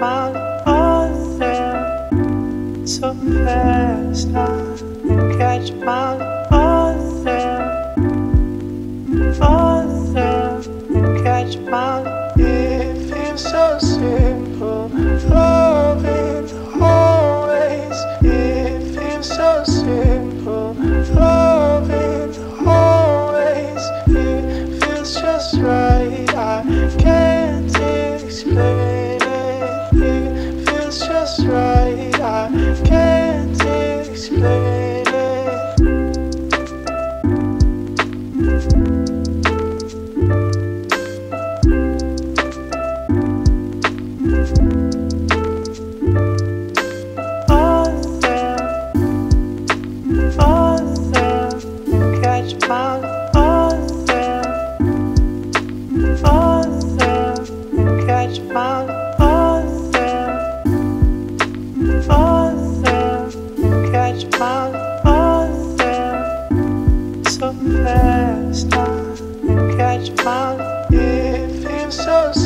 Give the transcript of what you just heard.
my so fast I catch my myself myself catch my it feels so sick last time and catch my if it's so